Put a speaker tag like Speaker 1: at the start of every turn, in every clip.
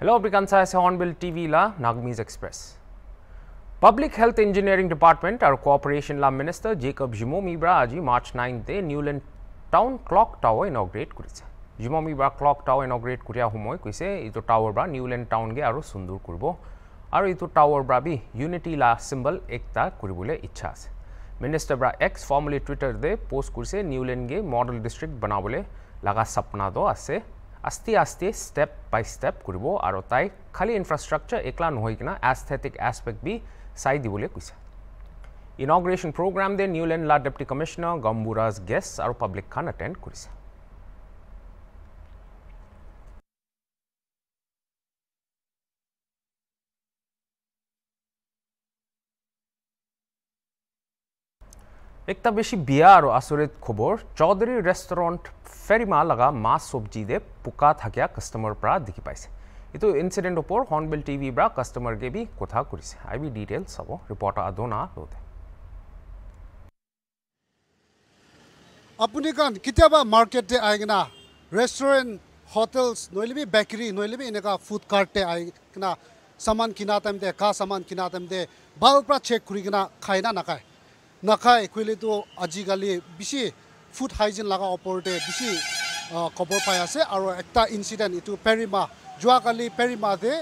Speaker 1: Hello, Abrikan Sai Hornbill TV la Nagmees Express. Public Health Engineering Department আৰু Cooperation Lab Minister Jacob Jimomibra আজি March নাইনতে Newland Town clock tower inaugurate কৰিছে Jimomibra clock tower ইনগ্ৰেট কৰা সময় কৈছে এইটো tower পৰা Nieuwland টাউনগে আৰু সুন্দৰ কৰিব আৰু এইটো টাৱাৰ পৰা বি ইউনিটি লা চিম্বল একটা কৰিবলৈ ইচ্ছা আছে মিনিষ্টাৰ পৰা এক্স ফৰ্মেলি টুইটাৰতে পোষ্ট কৰিছে নিউলেণ্ডগে মডেল ডিষ্ট্ৰিক্ট বনাবলৈ লগা সপনাটো আছে আস্তে আস্তে ষ্টেপ বাই ষ্টেপ কৰিব আৰু তাই খালী ইনফ্ৰাষ্ট্ৰাকচাৰ একলা নহয় কিনা এস্থেটিক এছপেক্ট বি চাই দিবলৈ কৈছে ইনগ্ৰেশ্যন প্ৰগ্ৰাম দে নিউলেণ্ড লা ডেপুটি কমিশ্যনাৰ গম্বুৰাজ গেছ আৰু পাব্লিক খান এটেণ্ড কৰিছে একটা বেশি বিয়া আৰু আচৰিত খবৰ চৌধুৰী ৰেষ্টুৰেণ্ট ফেৰিমা লগা মাছ চব্জি দে পোকা থাকিয়া কাষ্টমাৰ পৰা দেখি পাইছে এইটো ইনচিডেণ্ট ওপৰ হৰ্ণবিল টিভিৰ পৰা কাষ্টমাৰকে বি কথা কৰিছে আই বি ডিটেইল চাব ৰিপৰ্টাৰ আদনা লওঁতে
Speaker 2: আপুনি কাৰণ কেতিয়াবা মাৰ্কেটে আহি কিনা ৰেষ্টুৰেণ্ট হোটেলছ নহ'লে বেকাৰী নহ'লে এনেকুৱা ফুড কাৰ্টে আহি কিনা চামান কিনা টাইমতে কা চামান কিনা টাইমতে ভাল পৰা চেক কৰি কিনা খায় না নাখায় নাখায় কৰিলেতো আজিকালি বেছি ফুড হাইজিন লগা ওপৰতে বেছি খবৰ পাই আছে। আৰু এটা ইনচিডেণ্ট এইটো পেৰিমা যোৱাকালি পেৰিমাতে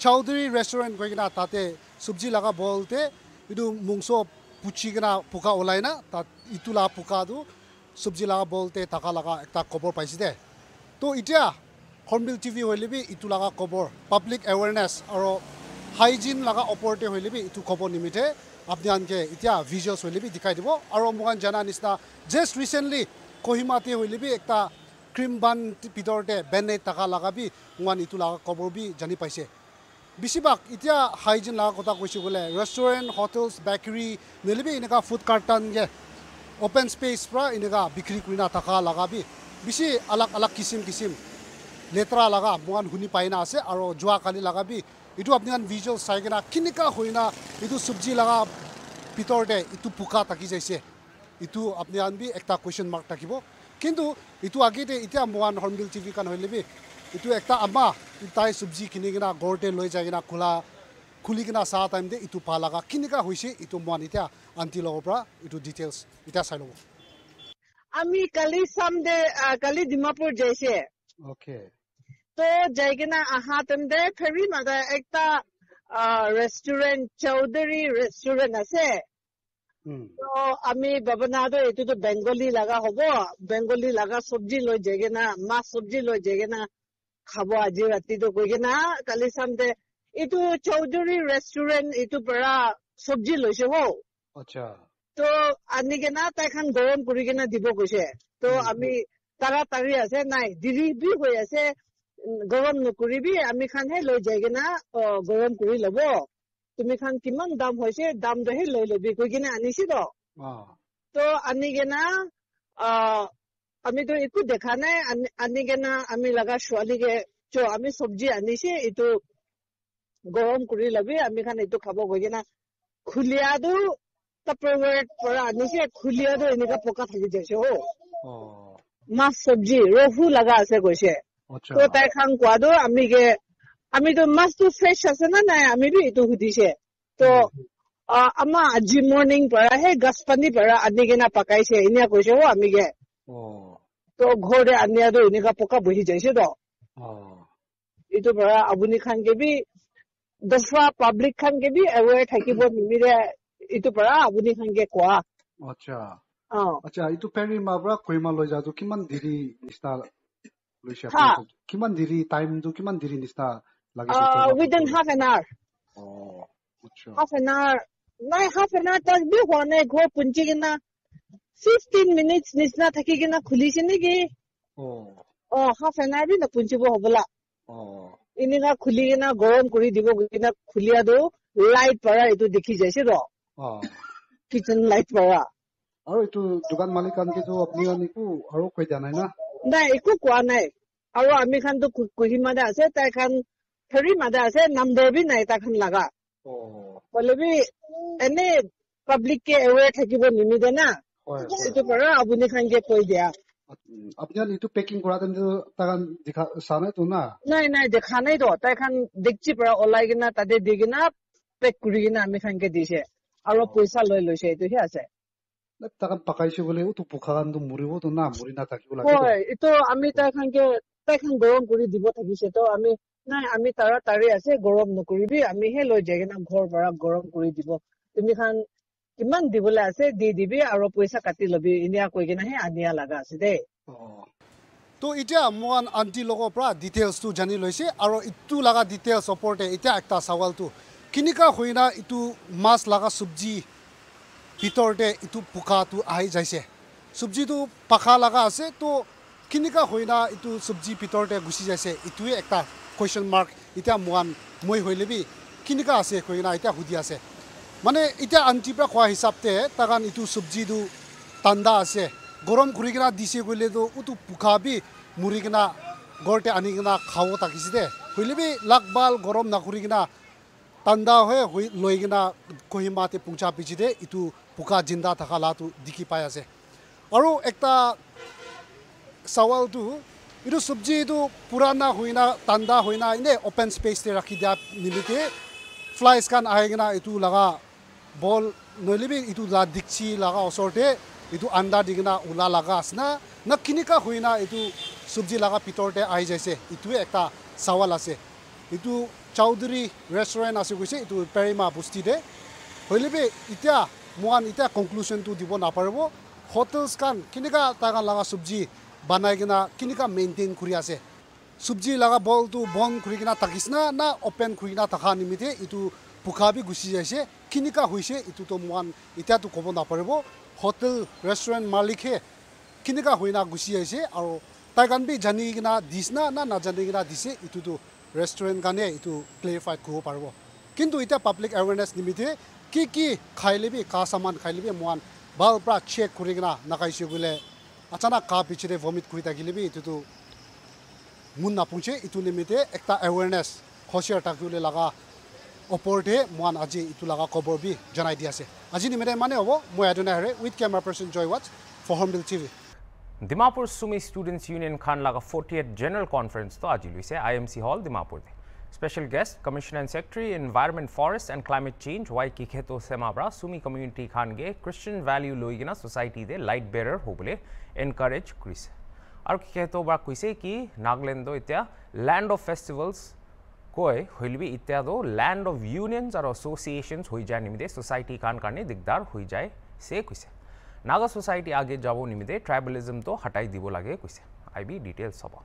Speaker 2: চৌধুৰী ৰেষ্টুৰেণ্ট গৈ কিনা তাতে চব্জি লগা বলতে এইটো মুংচ পুচি কিনা পোকা ওলাই না তাত ইটো লগা পোকাটো চব্জি লগা বলতে থকা লগা এটা খবৰ পাইছে দে। তো এতিয়া হৰ্ণবিল টিভি হ'লে বি ইটো লগা খবৰ পাব্লিক এৱেৰনেছ আৰু হাইজিন লগা ওপৰতে হ'লে বি ইটো খবৰ নিমিতে আপোনালোকে এতিয়া ভিজুৱেলছ হ'লে বি দেখাই দিব আৰু মোক জনা নিচিনা জাষ্ট ৰিচেণ্টলি কহিমাতে হ'লে বি এটা ক্ৰীম বান ভিতৰতে বেণ্ড থকা লগা বি মই ইটো লগা খবৰ বি জানি পাইছে বেছিভাগ এতিয়া হাইজিন লগা কথা কৈছোঁ বোলে ৰেষ্টুৰেণ্ট হোটেলছ বেকাৰী নহ'লে বি এনেকুৱা ফুড কাৰ্টনগে অপেন স্পেচ পৰা এনেকুৱা বিক্ৰী কৰি নাথাকা লগা বি বেছি আলাগ আলাগ কিচিম কিচিম লেতেৰা লগা মই শুনি পাই না আছে আৰু যোৱাকালি লগা বি এইটো আপোনাৰ ভিজুৱেল চাই কিনা কেনেকুৱা হৈ না এইটো চব্জি লগা ভিতৰতে এইটো পোকা থাকি যাইছে এইটো আপোনাৰ বি এটা কুৱেশ্যন মাৰ্ক থাকিব কিন্তু এইটো আগতে এতিয়া মোৱান হৰ্ণবিল টিভি কাৰণ হ'লে বি এইটো এটা আমা তাই চব্জি কিনি কিনা ঘৰতে লৈ যাই কিনা খোলা খুলি কিনা চাহ টাইমতে এইটো পা লগা কেনেকুৱা হৈছে এইটো মোৱান এতিয়া আণ্টি লগৰ পৰা এইটো ডিটেইলছ এতিয়া চাই ল'ব
Speaker 3: আমি কালি সামদে কালি ডিমাপুর যাইছে
Speaker 2: অ'কে
Speaker 3: তো যাই কিনা আহা তেমদে ফেরি মাদা একটা রেস্টুরেন্ট চৌধুরী রেস্টুরেন্ট আছে তো আমি বাবনাদো এইটোতো বেংগলী লাগা হব বেংগলী লাগা চব্জি লৈ যাই কিনা মাছ চব্জি লৈ যাই কিনা খাব আজি ৰাতিটো গৈ কিনা কালি চামদে এইটো চৌধুৰী ৰেষ্টুৰেণ্ট এইটো পৰা চব্জি লৈছে হৌ
Speaker 2: আচ্ছা
Speaker 3: তো আনি কিনা তাইখন গৰম কৰি কিনে দিব কৈছে তো আমি তাড়াতাড়ি আছে নাই দেৰি বি হৈ আছে গৰম নকৰিবি আমি খানহে লৈ যাই কিনা অ, গৰম কৰি ল'ব তুমি খান কিমান দাম হৈছে দামটোহে লৈ ল'বি কৈ কিনে আনিছি তো আনি কিনা আহ, আমিতো একো দেখা নাই আনি- কিনা আমি লগা ছোৱালীকে চ আমি চব্জি আনিছে এইটো গৰম কৰি ল'বি আমি খান এইটো খাব গৈ কিনা খুলিয়াটো পৰা আনিছে খুলিয়াটো এনেকা পকা থাকি যাইছে অ মাছ চব্জি ৰহু লগা আছে কৈছে তো তাই খান কোৱাটো আমি কে আমিতো মাছটো ফ্ৰেছ আছে না নাই আমি বি এইটো সুধিছে। তো আমাৰ আজি মৰ্ণিং পৰা সেই গছ পানী পৰা আনি কিনা পকাইছে এনেকা কৈছে অ আমি কে
Speaker 2: অঁ।
Speaker 3: তো ঘৰতে আনিয়াটো এনেকা পকা বহি যাইছে তো। এইটো পৰা আপুনি খান কে বি দফা পাব্লিক খান কে বি এৱেৰ থাকিব নিমিৰে এইটো পৰা আপুনি খান কে কোৱা।
Speaker 2: আচ্ছা
Speaker 3: অ।
Speaker 2: আচ্ছা এইটো পেৰিমাৰ পৰা কহিমা লৈ যাওঁতো কিমান দেৰি নিচিনা লৈছে? কিমান দেৰি টাইমটো কিমান দেৰি নিচিনা লাগিছে কহিমা
Speaker 3: উইদিন
Speaker 2: পৰা?
Speaker 3: হাফ এন আৱাৰ
Speaker 2: অঁ আচ্ছা
Speaker 3: হাফ এন আৱাৰ নাই হাফ এন আৱাৰ তাক বি হোৱা নাই ঘৰ পুঞ্চি কিনা ফিফটিন মিনিটছ নিচিনা থাকি কিনা খুলিছে নেকি
Speaker 2: অঁ
Speaker 3: হাফ এন আৱাৰ বি নপুঞ্চিব হবলা এনেকা খুলি কিনা গৰম কৰি দিব কিনা খুলিয়াটো লাইট পৰা এইটো দেখি যাইছে ৰ কিচেন লাইট পৰা
Speaker 2: আৰু এইটো দোকান মালিকানকেতো আপুনি একো আৰু কৈ দিয়া নাই না
Speaker 3: নাই একো কোৱা নাই আৰু আমি খানতো কুহিমাদা আছে তাই খান ফেৰী মাদা আছে নাম্বাৰ বি নাই তাই খান লাগা বি এনে পাব্লিক কে এৱেৰ থাকিব নিমিদে না এইটো পৰা আপুনি খানকে কৈ দিয়া
Speaker 2: আপনি ইটো পেকিং করা তেন তাগান দিখা সানে তো না
Speaker 3: নাই নাই দেখা নাই তো তাই খান দেখছি পৰা ওলাই কিনা তাতে দি কিনা পেক কৰি কিনা আমি খানকে দিছে আৰু পইচা লৈ লৈছে এইটোহে আছে
Speaker 2: তাগান পাকাইছে বলে তো পোখাগান তো মরিব তো না মরি না থাকিব লাগে
Speaker 3: হয় এইটো আমি তাই খানকে তাই খান গৰম কৰি দিব থাকিছে তো আমি নাই আমি তাৰা তাৰে আছে গৰম নকৰিবি আমিহে লৈ যাই কিনা ঘৰ পৰা গৰম কৰি দিব তুমি খান কিমান দিবলৈ আছে দি দিবি আৰু পইচা কাটি লবি এনেয়া কৈ কিনাহে আনিয়া লগা আছে দেই
Speaker 2: তো এতিয়া মই আণ্টি লগৰ পৰা ডিটেইলছটো জানি লৈছে আৰু ইটো লগা ডিটেইলছ ওপৰতে এতিয়া এটা চাৱালটো কেনেকুৱা হৈ না ইটো মাছ লগা চব্জি ভিতৰতে ইটো পোকাটো আহি যাইছে। চব্জিটো পাখা লগা আছে তো কেনেকুৱা হৈ না ইটো চব্জি ভিতৰতে গুচি যাইছে ইটোৱে এটা কুৱেশ্যন মাৰ্ক এতিয়া মই মই হৈ ল'বি কেনেকুৱা আছে হৈ না এতিয়া সুধি আছে। মানে এতিয়া আণ্টিৰ পৰা খোৱা হিচাপতে তাকান ইটো চব্জিটো ঠাণ্ডা আছে। গৰম কৰি কিনা দিছে গ'লেতো উটো পোখাবি মুৰি কিনা ঘৰতে আনি কিনা খাব থাকিছে দে। হ'লেবি লাগ বাল গৰম নকৰি কিনা হৈ হৈ লৈ কিনা কহিমাতে পুংচা পিছি দে ইটো পোকা জিন্দা থকা লাটো দেখি পাই আছে। আৰু একটা চাৱালটো এইটো চব্জি এইটো পুৰাণা হৈ না ঠাণ্ডা হৈ না এনেই অ'পেন স্পেচতে ৰাখি দিয়া নিমিতে ফ্লাইজ খান আহি কিনা এইটো লগা বল নলিবি এইটো লা দিকচি লগা ওচৰতে এইটো আণ্ডা দি কিনা ওলা লগা আছে না না কেনেকুৱা হৈ না এইটো চব্জি লগা ভিতৰতে আহি যাইছে। এইটোৱে এটা চাৱাল আছে। এইটো চৌধুৰী ৰেষ্টুৰেণ্ট আছে কৈছে এইটো পেৰিমা বস্তিতে। হ'লেবি এতিয়া মই এতিয়া কনক্লুশ্যনটো দিব নাপাৰিব হোটেলছ খান কেনেকুৱা তাকান লগা চব্জি বনাই কিনা কেনেকুৱা মেইনটেইন কৰি আছে চব্জি লগা বলটো বন্ধ কৰি কিনা থাকিছ না অ'পেন কৰি কিনা থকা নিমিত্তে এইটো পোখাবি গুচি যাইছে কেনেকুৱা হৈছে এইটোতো মই এতিয়াতো ক'ব নাপাৰিব হোটেল ৰেষ্টুৰেণ্ট মালিকে কেনেকুৱা হৈ না গুচি আহিছে আৰু তাই কাৰণ বি জানি কিনা দিছ না না নাজানি কিনা দিছে এইটোতো ৰেষ্টুৰেণ্ট কাৰণে এইটো ক্লেৰিফাই কৰিব পাৰিব কিন্তু এতিয়া পাব্লিক এৱেৰনেছ নিমিত্তে কি কি খাই ল'বি কা চামান খাই ল'বি মই ভাল পৰা চেক কৰি কিনা নাখাইছোঁ বোলে আচানক কা পিছতে ভমিট কৰি থাকিলেবি এইটোতো মুন নাপুংছে এইটো নিমিত্তে একটা এৱেৰনেছ হচিয়াৰ থাকিবলৈ লগা ওপৰতে মই আজি এইটো লগা খবৰ বি জনাই দি আছে আজি নিমিত্তে মানে হ'ব মই এদনে here with camera person Joy ৱাটছ for hornbill TV
Speaker 1: Dimapur Sumi students union খান লগা ফৰ্টি এইট জেনেৰেল কনফাৰেন্সটো আজি লৈছে আই এম চি হল ডিমাপুৰতে special guest commissioner and secretary environment forest and climate change Y Kikheto চেমাবৰা Chumi community খানগে Christian value লৈ কিনে ছ'চাইটিতে light বেৰাৰ হ'বলৈ encourage কৰিছে আৰু কিখেতো পৰা কৈছে কি নাগালেণ্ডো এতিয়া লেণ্ড অফ ফেষ্টিভেলছ কৈ হইলবি ইত্যাদো land of unions R associations হয়ে যায় নিমিত্তে সোসাইটি কান কারণে দিগদার হয়ে যায় সে কৈছে নাগা সোসাইটি আগে যাব নিমিত্তে ট্রাইবেলিজম তো হটাই দিব লাগে কৈছে আই বি ডিটেলস হব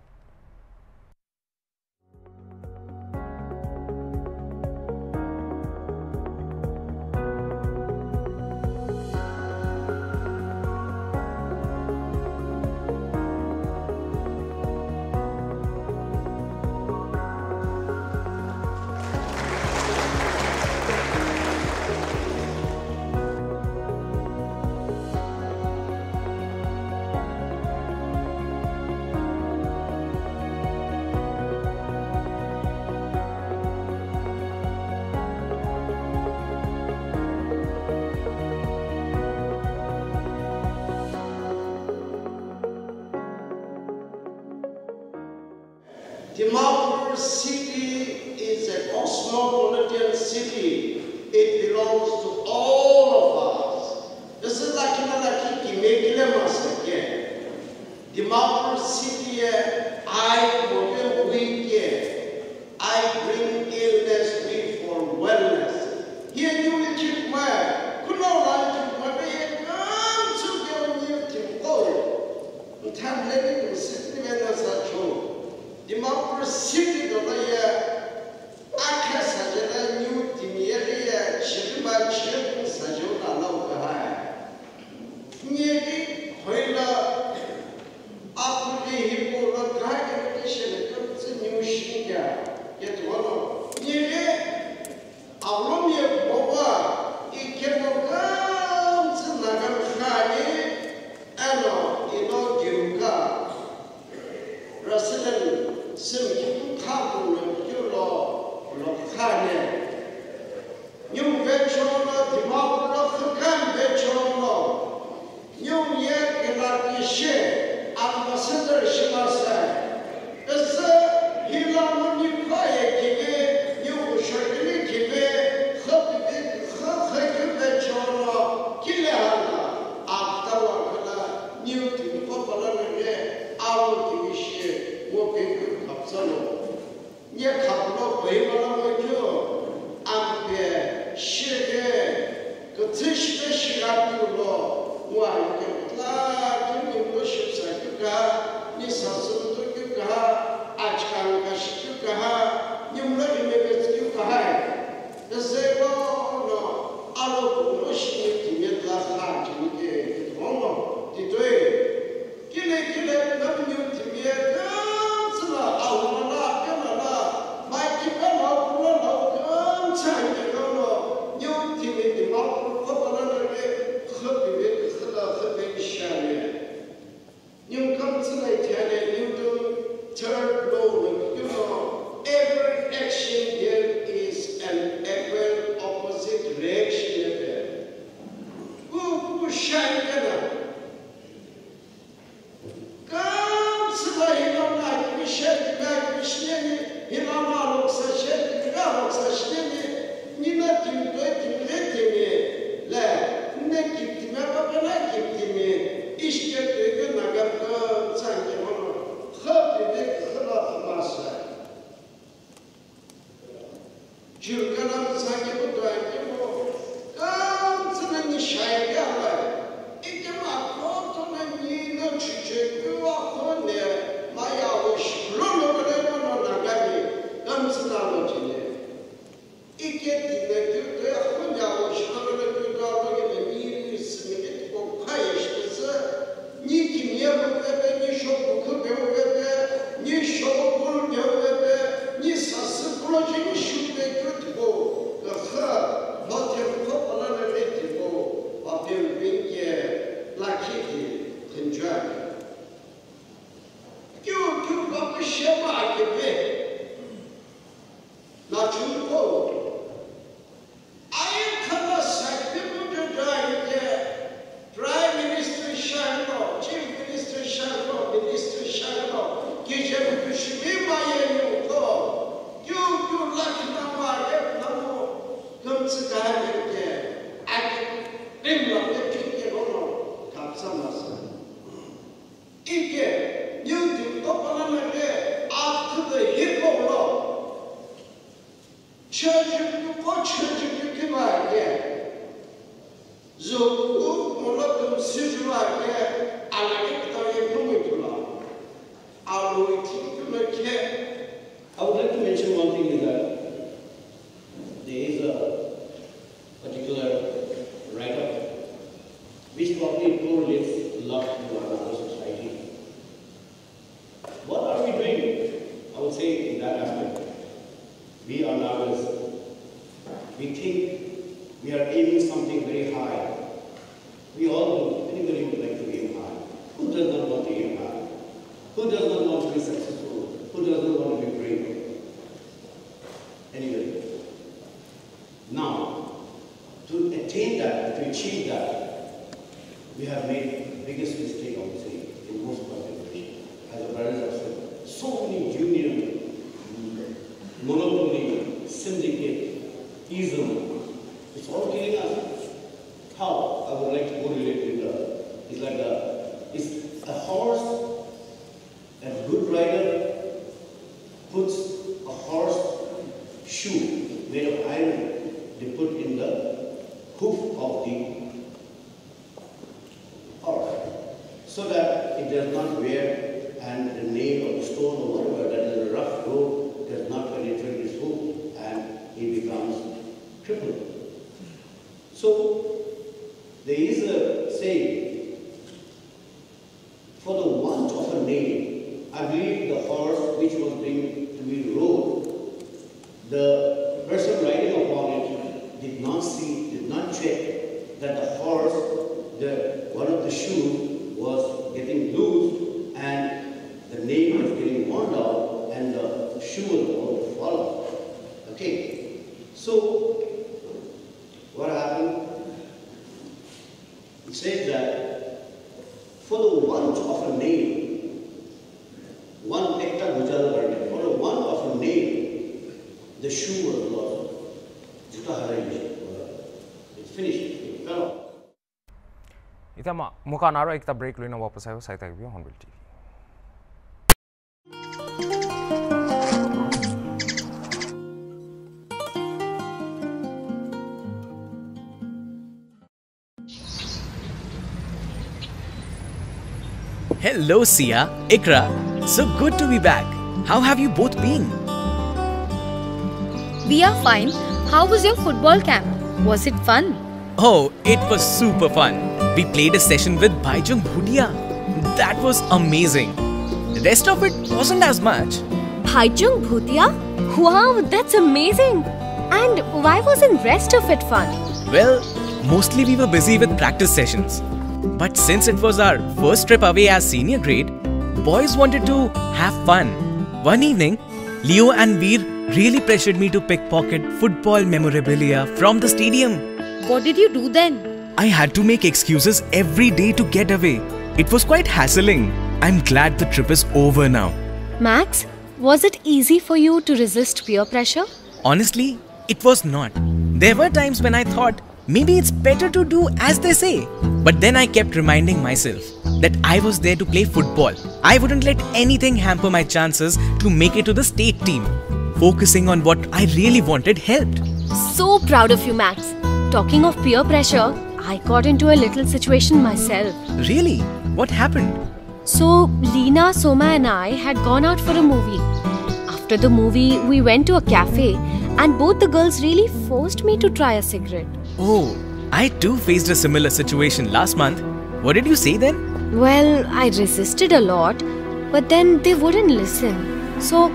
Speaker 4: Dimapur city, eh, I will week eh. I bring illness we for wellness. Here you will keep my, could not run to my bed, come to your new team. Oh, can't let go, sit when there's a true. Dimapur city the 行，你不看，姑了你就老老看见。
Speaker 5: Himama roksa şerri, günah roksa şerri, nimet yürüdü Who does not want to give? Who does not want to be successful? so that it does not wear and the nail or the stone or whatever that is a rough road does not penetrate his hoof and he becomes crippled. So there is a saying One of a name. one ekta gujal garne, or one of a name. the shoe was lost. Juta finished. It's finished. It fell off.
Speaker 1: ඉතම මොකා නාර එක්ත break ලුවෙන saitha සයිතකවිය Hornbill TV
Speaker 6: Hello, Sia, Ikra. So good to be back. How have you both been?
Speaker 7: We are fine. How was your football camp? Was it fun?
Speaker 6: Oh, it was super fun. We played a session with Bhaichung Bhutia. That was amazing. The rest of it wasn't as much.
Speaker 8: Bhaichung Bhutia? Wow, that's amazing! And why wasn't rest of it fun?
Speaker 6: Well, mostly we were busy with practice sessions. But since it was our first trip away as senior grade, boys wanted to have fun. One evening, Leo and Veer really pressured me to pickpocket football memorabilia from the stadium.
Speaker 7: What did you do then?
Speaker 6: I had to make excuses every day to get away. It was quite hassling. I'm glad the trip is over now.
Speaker 8: Max, was it easy for you to resist peer pressure?
Speaker 6: Honestly, it was not. There were times when I thought maybe it's better to do as they say. But then I kept reminding myself that I was there to play football. I wouldn't let anything hamper my chances to make it to the state team. Focusing on what I really wanted helped.
Speaker 8: So proud of you, Max. Talking of peer pressure, I got into a little situation myself.
Speaker 6: Really? What happened?
Speaker 8: So, Lena, Soma, and I had gone out for a movie. After the movie, we went to a cafe, and both the girls really forced me to try a cigarette.
Speaker 6: Oh, I too faced a similar situation last month. What did you say then?
Speaker 8: Well, I resisted a lot, but then they wouldn't listen. So,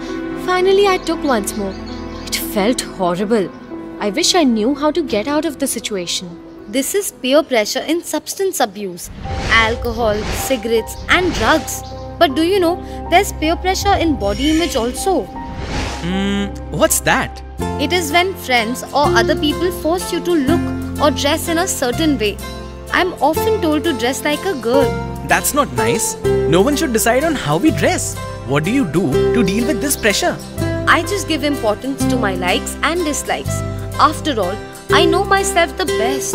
Speaker 8: finally, I took once more. It felt horrible. I wish I knew how to get out of the situation.
Speaker 7: This is peer pressure in substance abuse, alcohol, cigarettes, and drugs. But do you know, there's peer pressure in body image also.
Speaker 6: Hmm, what's that?
Speaker 7: It is when friends or other people force you to look or dress in a certain way. I'm often told to dress like a girl.
Speaker 6: That's not nice. No one should decide on how we dress. What do you do to deal with this pressure?
Speaker 7: I just give importance to my likes and dislikes. After all, I know myself the best.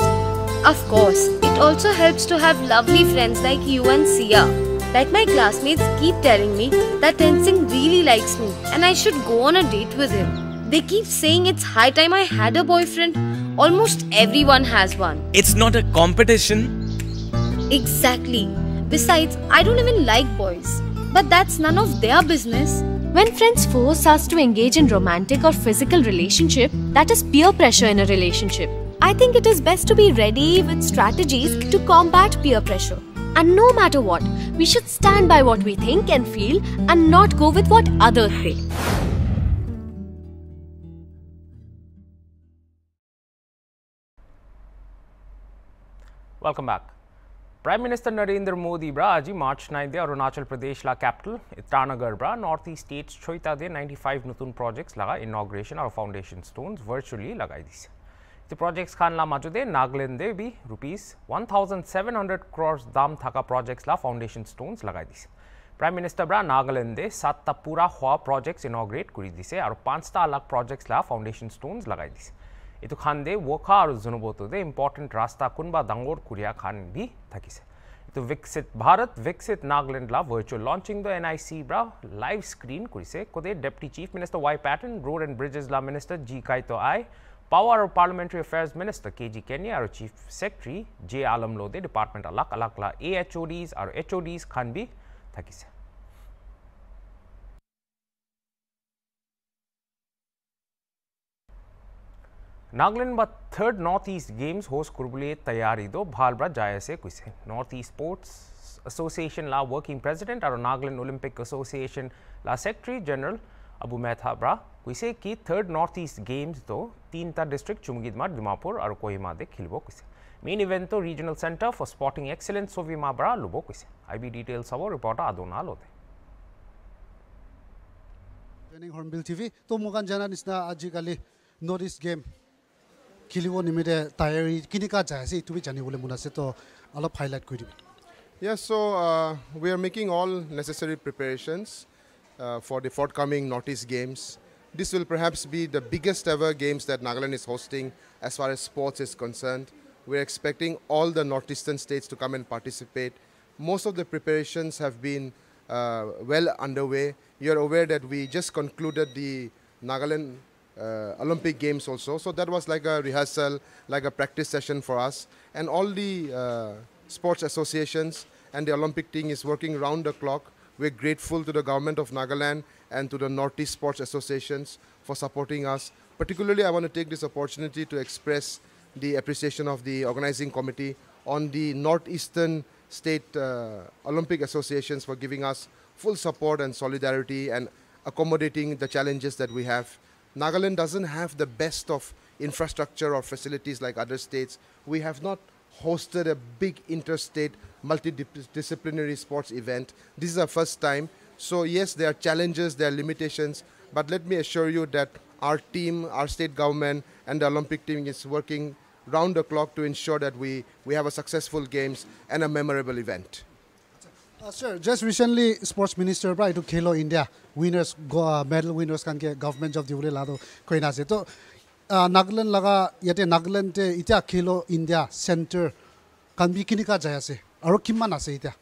Speaker 7: Of course, it also helps to have lovely friends like you and Sia. Like my classmates keep telling me that Tenzing really likes me and I should go on a date with him. They keep saying it's high time I had a boyfriend. Almost everyone has one.
Speaker 6: It's not a competition.
Speaker 7: Exactly. Besides, I don't even like boys. But that's none of their business.
Speaker 8: When friends force us to engage in romantic or physical relationship, that is peer pressure in a relationship. I think it is best to be ready with strategies to combat peer pressure. And no matter what, we should stand by what we think and feel and not go with what others say.
Speaker 1: Welcome back. Prime Minister Narendra Modi bra, aji March 9 ದೆ ಅರುಣಾಚಲ್ ಪ್ರದೇಶ್ ಲಾ capital Itanagar ಬ್ರಾ north East states ಚೋಯ್ತಾ ದೆ 95 ನತುನ್ projects ಲಗಾ inauguration ಆರ್ foundation stones virtually लगाई दिस द प्रोजेक्ट्स खान ला माजो दे नागलैंड दे भी रुपीस 1700 करोड़ दाम थाका प्रोजेक्ट्स ला फाउंडेशन स्टोन्स लगाई दिस प्राइम मिनिस्टर ब्रा नागालैंड दे सातटा पूरा हुआ प्रोजेक्ट्स इनॉग्रेट करी दिसे और पांचटा अलग प्रोजेक्ट्स ला फाउंडेशन स्टोन्स लगाई दिस এইটো খান দে ৱখা আৰু জুনুবতো দে ইম্পৰ্টেণ্ট ৰাস্তা কোনোবা ডাঙৰ কুৰিয়া খান বি থাকিছে এইটো বিকশিত ভাৰত বিকশিত নাগালেণ্ড লা virtual launching the N I C bra live screen কৰিছে কোদে deputy chief minister Y Patton road and bridges লা মিনিষ্টাৰ জি কাইতো আই পাৱাৰ আৰু parliamentary affairs minister K G Kenye আৰু chief secretary J Alam লোদে department আলাক আলাক লা A H O' ডিজ আৰু H O' ডিজ খান B থাকিছে Nagaland ब third north east games host कुरबले तैयारी दो। भालब्रा जाया से कुछ नॉर्थ ईस्ट स्पोर्ट्स एसोसिएशन ला वर्किंग प्रेसिडेंट और नागालैंड ओलंपिक एसोसिएशन ला सेक्रेटरी जनरल अबू मेहताब्रा कुसे कि थर्ड नॉर्थ ईस्ट गेम्स दो, तीन ता डिस्ट्रिक्ट चुमगीदमा दिमापुर और कोहिमा दे खिलबो कुछ मेन इवेंट तो regional centre for sporting excellence Sovima ब्रा लुबो कुछ आई बी डिटेल्स अब
Speaker 2: रिपोर्टर आदोनाल होते जोइनिंग हॉर्नबिल टीवी तो मुगान जाना निस्ना आजिकाली north east game খেলিব নিমিত্তে তৈয়াৰী কেনেকুৱা যায় আছে এইটো জানিবলৈ মন আছে তো অলপ হাইলাইট কৰি দিবি
Speaker 9: Yes, so uh, we are making all necessary preparations uh, for the forthcoming Northeast Games. This will perhaps be the biggest ever games that Nagaland is hosting as far as sports is concerned. We're expecting all the Northeastern states to come and participate. Most of the preparations have been uh, well underway. You're aware that we just concluded the Nagaland uh, Olympic Games also. So that was like a rehearsal, like a practice session for us. And all the uh, sports associations and the Olympic team is working round the clock. We're grateful to the government of Nagaland and to the Northeast Sports Associations for supporting us. Particularly, I want to take this opportunity to express the appreciation of the organizing committee on the Northeastern State uh, Olympic Associations for giving us full support and solidarity and accommodating the challenges that we have. Nagaland doesn't have the best of infrastructure or facilities like other states. We have not hosted a big interstate multidisciplinary sports event. This is our first time. So yes, there are challenges, there are limitations, but let me assure you that our team, our state government and the Olympic team is working round the clock to ensure that we, we have a successful games and a memorable event.
Speaker 2: Uh, sir, just recently, sports minister right to Khelo India winners go uh, medal winners kan ke government job diule lado koina se to uh, Nagaland laga yate Nagaland te ita Khelo India center kan bi kini ka jaya se aro kiman ase ita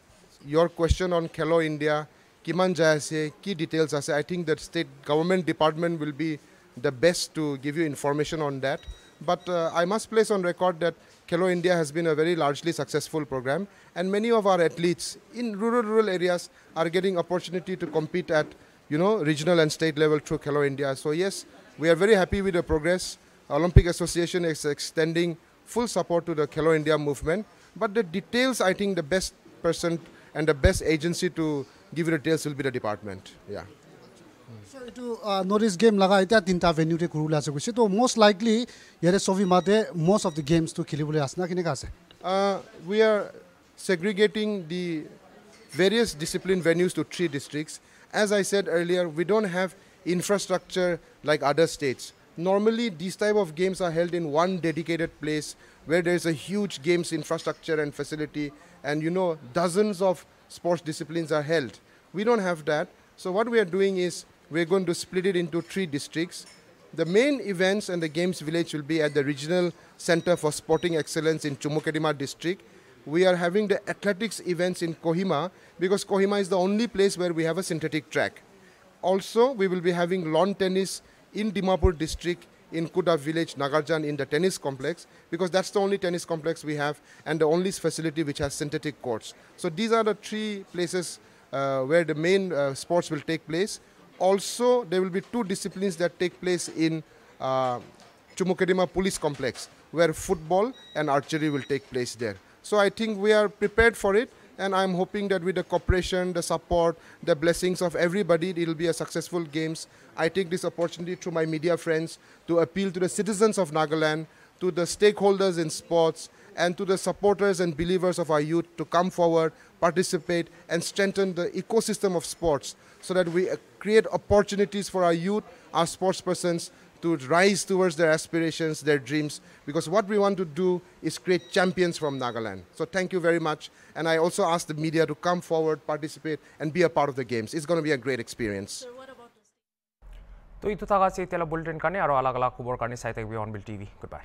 Speaker 9: Your question on Khelo India, kiman jaya ase, key details ase, I think that state government department will be the best to give you information on that. But uh, I must place on record that Khelo India has been a very largely successful program, and many of our athletes in rural rural areas are getting opportunity to compete at you know regional and state level through Khelo India. So yes, we are very happy with the progress. Olympic Association is extending full support to the Khelo India movement, but the details, I think, the best person and the best agency to give you the details will be the department. Yeah.
Speaker 2: Notice game laga ita tinta venue te kurula ase kuise to most likely yare sovi mate most of the games to khilibule asna kine ka ase
Speaker 9: Uh, we are segregating the various discipline venues to three districts. As I said earlier, we don't have infrastructure like other states. Normally, these type of games are held in one dedicated place where there is a huge games infrastructure and facility, and you know dozens of sports disciplines are held. We don't have that. So what we are doing is we're going to split it into three districts. The main events and the games village will be at the Regional Center for Sporting Excellence in Chumukedima district. We are having the athletics events in Kohima because Kohima is the only place where we have a synthetic track. Also, we will be having lawn tennis in Dimapur district in Kuda village, Nagarjan in the tennis complex because that's the only tennis complex we have and the only facility which has synthetic courts. So these are the three places uh, where the main uh, sports will take place. Also, there will be two disciplines that take place in uh, Chumukedima Police Complex, where football and archery will take place there. So I think we are prepared for it, and I'm hoping that with the cooperation, the support, the blessings of everybody, it will be a successful games. I take this opportunity through my media friends to appeal to the citizens of Nagaland, to the stakeholders in sports, and to the supporters and believers of our youth to come forward, participate, and strengthen the ecosystem of sports so that we create opportunities for our youth, our sports persons to rise towards their aspirations, their dreams, because what we want to do is create champions from Nagaland. So thank you very much. And I also ask the media to come forward, participate, and be a part of the games. It's going to be a great experience.
Speaker 1: তো ইটো থাকা আছে এতিয়া bulletin কাৰণে আৰু আলাগ আলাগ খবৰ কাৰণে চাই থাকিবি on bill TV good bye